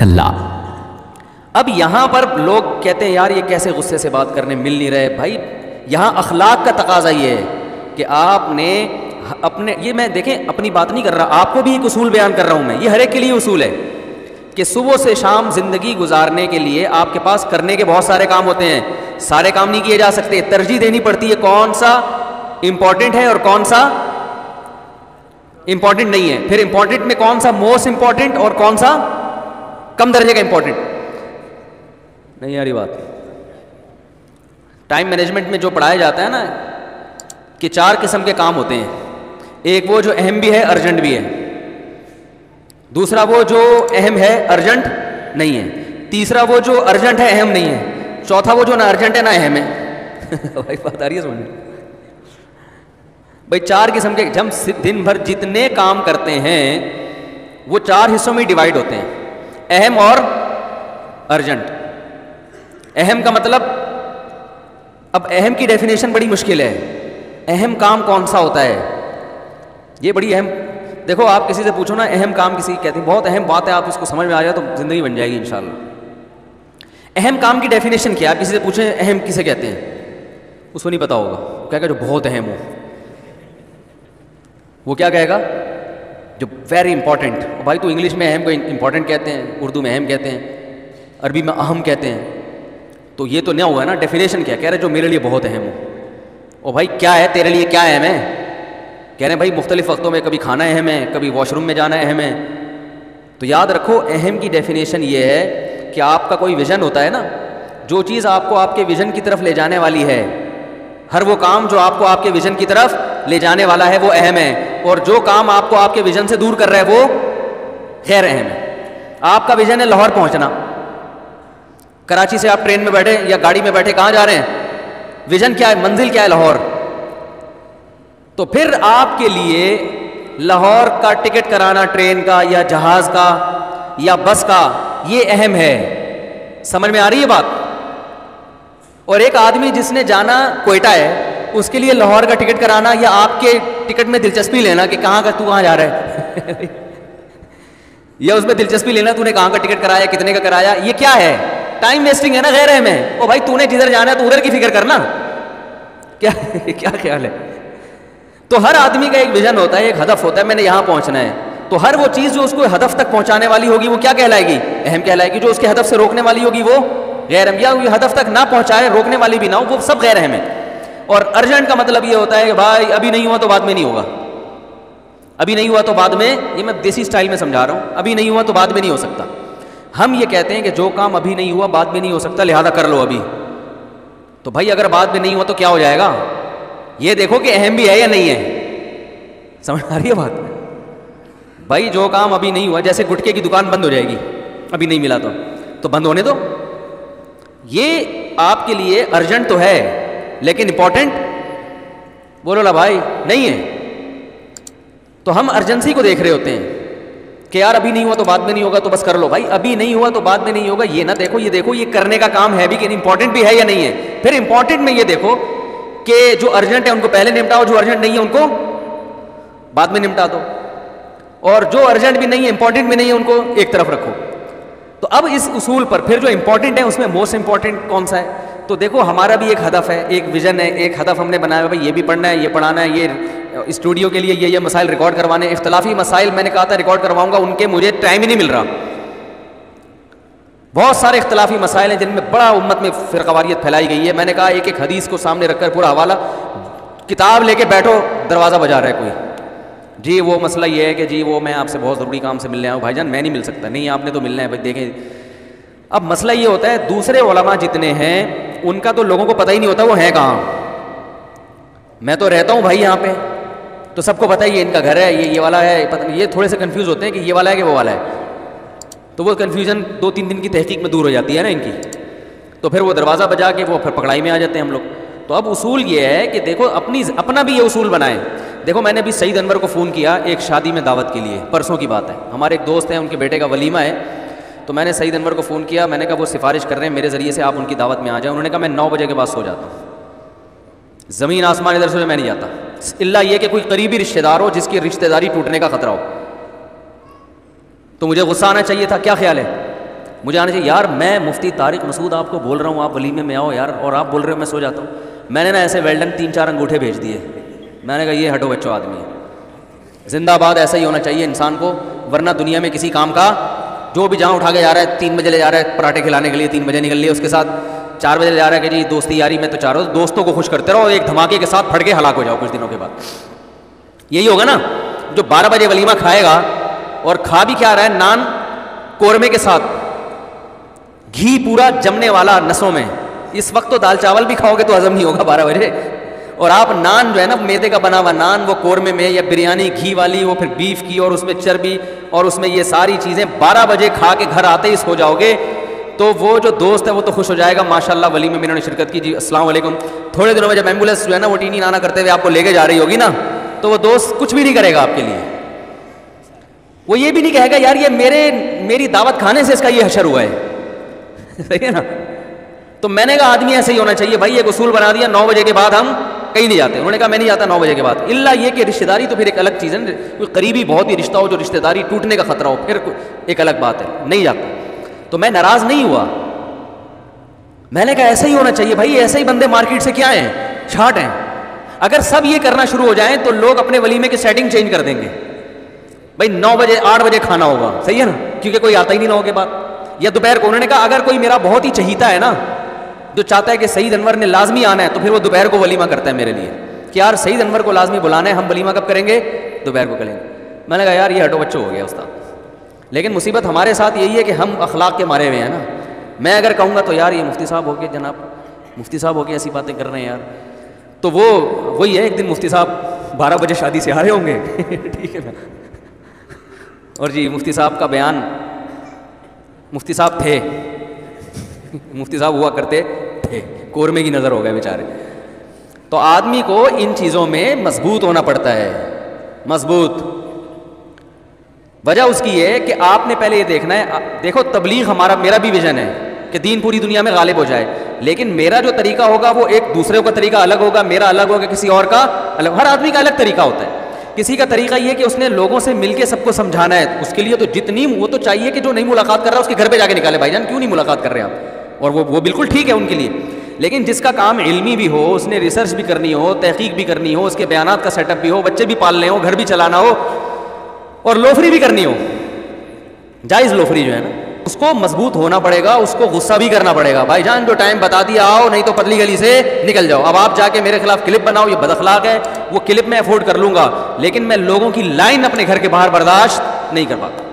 अल्लाह। अब यहाँ पर लोग कहते हैं, यार, ये कैसे गुस्से से बात करने मिल नहीं रहे? भाई, यहाँ अखलाक का तकाजा ये है कि आपने अपने, ये मैं देखें, अपनी बात नहीं कर रहा, आपको भी एक उसूल बयान कर रहा हूँ मैं। ये हर एक के लिए उसूल है कि सुबह से शाम ज़िंदगी गुजारने के लिए आपके पास करने के बहुत सारे काम होते हैं। सारे काम नहीं किए जा सकते, तरजीह देनी पड़ती है। कौन सा इंपॉर्टेंट है और कौन सा इंपॉर्टेंट नहीं है। फिर इंपॉर्टेंट में कौन सा मोस्ट इंपॉर्टेंट और कौन सा कम दर्जे का इंपॉर्टेंट नहीं यार बात। टाइम मैनेजमेंट में जो पढ़ाया जाता है ना, कि चार किस्म के काम होते हैं। एक वो जो अहम भी है, अर्जेंट भी है। दूसरा वो जो अहम है, अर्जेंट नहीं है। तीसरा वो जो अर्जेंट है, अहम नहीं है। चौथा वो जो ना अर्जेंट है, ना अहम है। भाई, बात आ रही है समझ भाई, चार किस्म के, जब दिन भर जितने काम करते हैं, वो चार हिस्सों में डिवाइड होते हैं। अहम और अर्जेंट। अहम का मतलब अब अहम की डेफिनेशन बड़ी मुश्किल है। अहम काम कौन सा होता है? ये बड़ी अहम, देखो आप किसी से पूछो ना, अहम काम किसी की कहते हैं, बहुत अहम बात है, आप इसको समझ में आ जाए तो ज़िंदगी बन जाएगी इन अहम काम की डेफिनेशन क्या आप किसी से पूछें, अहम किसे कहते हैं? उसको नहीं पता होगा। कहेगा जो बहुत अहम हो। वो क्या कहेगा? जो वेरी इंपॉर्टेंट भाई तो इंग्लिश में अहम को इंपॉर्टेंट कहते हैं, उर्दू में अहम कहते हैं, अरबी में अहम कहते हैं तो ये तो नया हुआ ना डेफिनेशन क्या कह रहे जो मेरे लिए बहुत अहम हो। ओ भाई, क्या है तेरे लिए क्या अहम है? कह रहे हैं भाई, मुख्तलिफ़ वक्तों में कभी खाना अहम है, कभी वॉशरूम में जाना अहम है। तो याद रखो, अहम की डेफिनेशन ये है कि आपका कोई विज़न होता है ना, जो चीज़ आपको आपके विज़न की तरफ़ ले जाने वाली है, हर वो काम जो आपको आपके विज़न की तरफ़ ले जाने वाला है, वो अहम है। और जो काम आपको आपके विज़न से दूर कर रहा है, वो खैर अहम है आपका विज़न है लाहौर पहुँचना। कराची से आप ट्रेन में बैठे या गाड़ी में बैठे, कहाँ जा रहे हैं? विज़न क्या है, मंजिल क्या है लाहौर? तो फिर आपके लिए लाहौर का टिकट कराना, ट्रेन का या जहाज़ का या बस का, ये अहम है। समझ में आ रही है बात? और एक आदमी जिसने जाना कोयटा है उसके लिए लाहौर का टिकट कराना या आपके टिकट में दिलचस्पी लेना कि कहाँ का तू कहाँ जा रहा है? या उसमें दिलचस्पी लेना तूने कहाँ का टिकट कराया, कितने का कराया? ये क्या है? टाइम वेस्टिंग है ना गैर है। मैं ओ भाई, तूने जिधर जाना है तो उधर की फ़िक्र करना। क्या क्या ख्याल है? तो हर आदमी का एक विजन होता है, एक हदफ होता है, मैंने यहाँ पहुँचना है। तो हर वो चीज़ जो उसको हदफ तक पहुँचाने वाली होगी, वो क्या कहलाएगी? अहम कहलाएगी, जो उसके हदफ से रोकने वाली होगी वो गैर अहम या हदफ तक ना पहुँचाए, रोकने वाली भी ना हो, वो सब गैर अहम है। और अर्जेंट का मतलब ये होता है कि भाई, अभी नहीं हुआ तो बाद में नहीं होगा। अभी नहीं हुआ तो बाद में, ये मैं देसी स्टाइल में समझा रहा हूँ, अभी नहीं हुआ तो बाद में नहीं हो सकता। हम ये कहते हैं कि जो काम अभी नहीं हुआ, बाद में नहीं हो सकता, लिहाजा कर लो अभी। तो भाई, अगर बाद में नहीं हुआ तो क्या हो जाएगा? ये देखो कि अहम भी है या नहीं है। समझ आ रही है बात? भाई, जो काम अभी नहीं हुआ, जैसे गुटके की दुकान बंद हो जाएगी, अभी नहीं मिला तो। तो बंद होने दो। ये आपके लिए अर्जेंट तो है लेकिन इंपॉर्टेंट बोलो ला भाई, नहीं है। तो हम अर्जेंसी को देख रहे होते हैं कि यार, अभी नहीं हुआ तो बाद में नहीं होगा तो बस कर लो। भाई, अभी नहीं हुआ तो बाद में नहीं होगा, ये ना देखो, ये देखो, ये करने का काम है भी कि इंपॉर्टेंट भी है या नहीं है? फिर इंपॉर्टेंट में ये देखो कि जो अर्जेंट है, उनको पहले निपटाओ, जो अर्जेंट नहीं है, उनको बाद में निपटा दो। और जो अर्जेंट भी नहीं है इंपॉर्टेंट भी नहीं है, उनको एक तरफ़ रखो। तो अब इस उसूल पर फिर जो इंपॉर्टेंट है, उसमें मोस्ट इंपॉर्टेंट कौन सा है? तो देखो, हमारा भी एक हदफ है, एक विजन है, एक हदफ हमने बनाया भाई ये भी पढ़ना है, ये पढ़ाना है, ये स्टूडियो के लिए ये ये मसाइल रिकॉर्ड करवाने इख्तलाफी मसाइल, मैंने कहा था रिकॉर्ड करवाऊँगा, उनके मुझे टाइम ही नहीं मिल रहा। बहुत सारे इख्तलाफी मसाइल हैं जिनमें बड़ा उम्मत में फ़िरकवारियत फैलाई गई है। मैंने कहा एक एक हदीस को सामने रखकर पूरा हवाला, किताब लेके बैठो, दरवाज़ा बजा रहा है कोई। जी, वो मसला ये है कि जी, वो मैं आपसे बहुत ज़रूरी काम से मिलने आऊँ भाईजान, मैं नहीं मिल सकता। नहीं, आपने तो मिलना है, भाई, देखें अब मसला ये होता है, दूसरे ओलमा जितने हैं, उनका तो लोगों को पता ही नहीं होता वो है कहाँ। मैं तो रहता हूँ भाई यहाँ पे तो सबको पता है ये इनका घर है, ये ये वाला है, पता ये थोड़े से कन्फ्यूज़ होते हैं कि ये वाला है कि वो वाला है। तो वो कन्फ्यूज़न दो तीन दिन की तहकीक में दूर हो जाती है ना इनकी। तो फिर वो दरवाज़ा बजा के वो फिर पकड़ाई में आ जाते हैं हम लोग। तो अब उसूल ये है कि देखो, अपनी अपना भी ये उसूल बनाए। देखो, मैंने अभी सईद अनवर को फ़ोन किया एक शादी में दावत के लिए, परसों की बात है। हमारे एक दोस्त हैं, उनके बेटे का वलीमा है। तो मैंने सईद अनवर को फ़ोन किया, मैंने कहा, वो सिफारिश कर रहे हैं, मेरे ज़रिए से आप उनकी दावत में आ जाए। उन्होंने कहा, मैं नौ बजे के बाद सो जाता हूँ। ज़मीन आसमान इधर से मैं नहीं जाता इल्ला ये कि कोई करीबी रिश्तेदार हो जिसकी रिश्तेदारी टूटने का खतरा हो। तो मुझे गुस्सा आना चाहिए था, क्या ख्याल है? मुझे आना चाहिए, यार, मैं मुफ्ती तारिक मसूद आपको बोल रहा हूँ, आप वलीमे में आओ यार, और आप बोल रहे हो मैं सो जाता हूँ। मैंने ना ऐसे वेल्डन तीन चार अंगूठे भेज दिए। मैंने कहा, ये हटो बच्चों आदमी। जिंदाबाद ऐसा ही होना चाहिए इंसान को, वरना दुनिया में किसी काम का जो भी जहाँ उठा के जा रहा है, तीन बजे ले जा रहा है, पराठे खिलाने के लिए तीन बजे निकल लिए उसके साथ। चार बजे जा रहा है कि जी, दोस्ती यारी में तो चारों दोस्तों को खुश करते रहो एक धमाके के साथ फट के हलाक हो जाओ कुछ दिनों के बाद। यही होगा ना, जो बारह बजे वलीमा खाएगा और खा भी क्या रहा है, नान कोरमे के साथ। घी पूरा जमने वाला नसों में। इस वक्त तो दाल चावल भी खाओगे तो हजम नहीं होगा बारह बजे। और आप नान जो है ना मैदे का बना हुआ नान, वो कोरमे में या बिरयानी घी वाली, वो फिर बीफ की, और उसमें चर्बी, और उसमें ये सारी चीज़ें बारह बजे खा के घर आते ही सो जाओगे तो वो जो दोस्त है, वो तो खुश हो जाएगा। माशाल्लाह, वली में मैंने शिरकत की। जी वालेकुम थोड़े दिनों में जब एंबुलेंस जो है ना, वो टीनी नाना करते हुए आपको लेके जा रही होगी ना तो वो दोस्त कुछ भी नहीं करेगा आपके लिए। वो ये भी नहीं कहेगा, यार, ये मेरे, मेरी दावत खाने से इसका ये हशर हुआ है। सही है ना? तो मैंने कहा, आदमी ऐसे ही होना चाहिए। भाई एक उसूल बना दिया, नौ बजे के बाद हम कहीं नहीं जाते। उन्होंने कहा, मैं नहीं जाता नौ बजे के बाद। इल्ला ये कि रिश्तेदारी तो फिर एक अलग चीज़ है। कोई करीबी बहुत ही रिश्ता हो जो रिश्तेदारी टूटने का खतरा हो, फिर एक अलग बात है, नहीं जाता। तो मैं नाराज़ नहीं हुआ। मैंने कहा, ऐसा ही होना चाहिए भाई, ऐसे ही बंदे मार्केट से क्या हैं? छाट हैं। अगर सब ये करना शुरू हो जाए तो लोग अपने वलीमे की सेटिंग चेंज कर देंगे? भाई, नौ बजे, आठ बजे खाना होगा। सही है ना? क्योंकि कोई आता ही नहीं नौ के बाद। या दोपहर को। उन्होंने कहा, अगर कोई मेरा बहुत ही चहीता है ना जो चाहता है कि सईद अनवर ने लाजमी आना है तो फिर वो दोपहर को वलीमा करता है मेरे लिए। कि यार सईद अनवर को लाजमी बुलाना है, हम वलीमा कब करेंगे? दोपहर को करेंगे। मैंने कहा, यार, ये हटो, बच्चों, हो गया उस्ताद। लेकिन मुसीबत हमारे साथ यही है कि हम अखलाक के मारे हुए हैं ना। मैं अगर कहूँगा तो यार, ये मुफ्ती साहब हो गए, जनाब। मुफ्ती साहब हो गए, ऐसी बातें कर रहे हैं यार। तो वो, वही है, एक दिन मुफ्ती साहब बारह बजे शादी से आ रहे होंगे। ठीक है ना? और जी, मुफ्ती साहब का बयान, मुफ्ती साहब थे। मुफ्ती साहब हुआ करते थे, कोरमे की नज़र हो गए बेचारे। तो आदमी को इन चीज़ों में मज़बूत होना पड़ता है, मज़बूत। वजह उसकी है कि आपने पहले ये देखना है देखो तबलीग हमारा, मेरा भी विजन है कि दीन पूरी दुनिया में गालिब हो जाए, लेकिन मेरा जो तरीका होगा वो एक दूसरे का तरीका अलग होगा, मेरा अलग होगा, किसी और का अलग, हर आदमी का अलग तरीका होता है। किसी का तरीका ये कि उसने लोगों से मिलके सबको समझाना है, उसके लिए तो जितनी, वो तो चाहिए कि जो नहीं मुलाकात कर रहा है, उसके घर पे जाके निकाले, भाईजान, क्यों नहीं मुलाकात कर रहे हैं आप? और वो वो बिल्कुल ठीक है उनके लिए। लेकिन जिसका काम इल्मी भी हो, उसने रिसर्च भी करनी हो, तहकीक भी करनी हो, उसके बयान का सेटअप भी हो, बच्चे भी पालने हो, घर भी चलाना हो, और लोफरी भी करनी हो, जायज़ लोफरी जो है ना, उसको मज़बूत होना पड़ेगा, उसको गुस्सा भी करना पड़ेगा। भाईजान जो टाइम बता दिया, आओ, नहीं तो पतली गली से निकल जाओ। अब आप जाके मेरे खिलाफ क्लिप बनाओ, ये बदखलाक है, वो क्लिप मैं अफोर्ड कर लूँगा, लेकिन मैं लोगों की लाइन अपने घर के बाहर बर्दाश्त नहीं कर पाता।